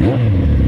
Yeah.